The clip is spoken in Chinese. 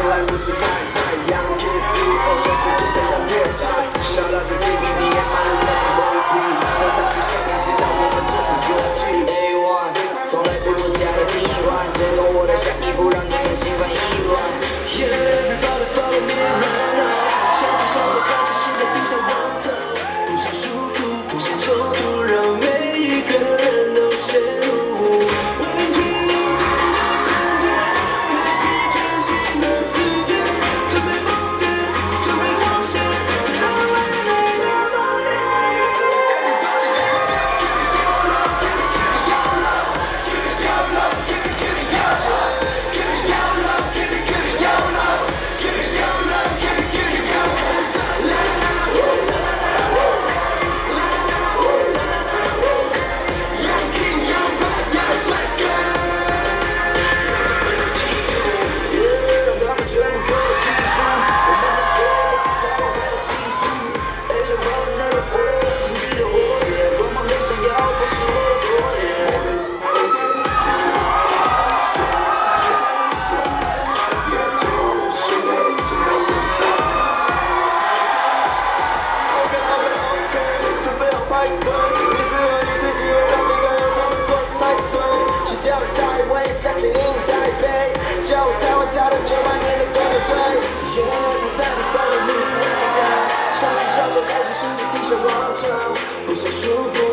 从来不是盖才艺想忘记不想束缚